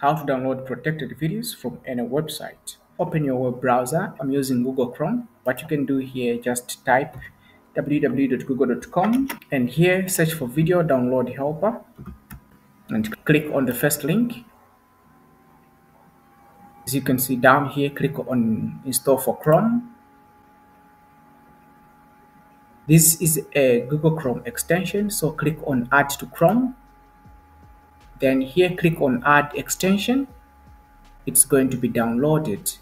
how to download protected videos from any website. Open your web browser. I'm using Google Chrome. What you can do here, just type www.google.com and here search for video download helper and click on the first link. As you can see down here, click on install for Chrome. This is a Google Chrome extension, so click on add to Chrome then here click on add extension. It's going to be downloaded.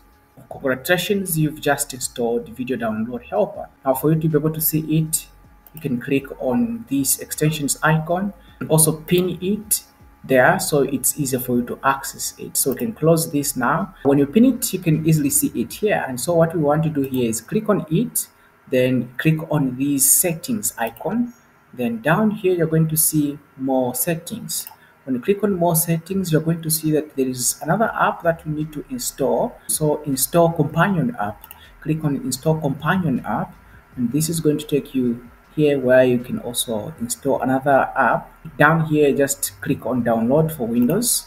Congratulations you've just installed video download helper. Now for you to be able to see it you can click on this extensions icon and also pin it there so it's easier for you to access it. So you can close this now. When you pin it you can easily see it here. And so what we want to do here is click on it then click on these settings icon. Then down here you're going to see more settings when you click on more settings, you're going to see that there is another app that you need to install. So install companion app. Click on install companion app and this is going to take you here where you can also install another app. Down here, just click on download for Windows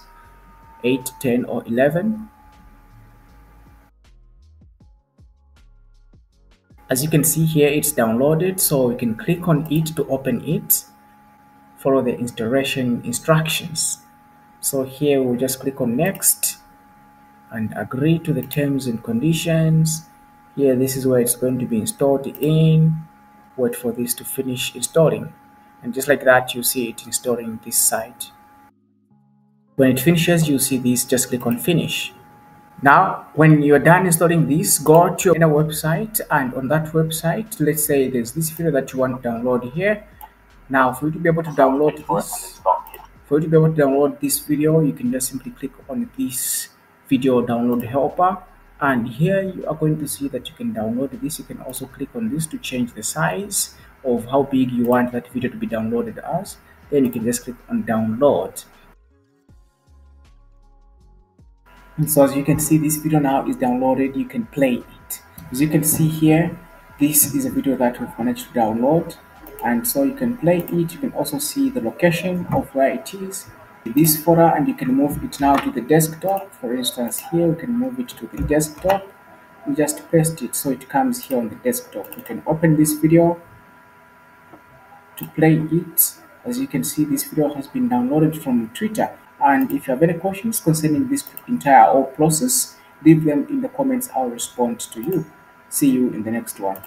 8, 10 or 11. As you can see here, it's downloaded, so you can click on it to open it follow the installation instructions. So here we'll just click on next and agree to the terms and conditions. Here this is where it's going to be installed in. Wait for this to finish installing. And just like that you see it installing this site. When it finishes you see this just click on finish. Now, when you're done installing this, go to your inner website and on that website, let's say there's this video that you want to download here now for you to be able to download this for you to be able to download this video you can just simply click on this video download helper. And here you are going to see that you can download this. You can also click on this to change the size of how big you want that video to be downloaded as. Then you can just click on download. And so as you can see this video now is downloaded. You can play it. As you can see here this is a video that we've managed to download and so you can play it. You can also see the location of where it is. This folder and you can move it now to the desktop. For instance here we can move it to the desktop. And just paste it so it comes here on the desktop. You can open this video to play it. As you can see this video has been downloaded from twitter. And if you have any questions concerning this entire whole process leave them in the comments. I'll respond to you. See you in the next one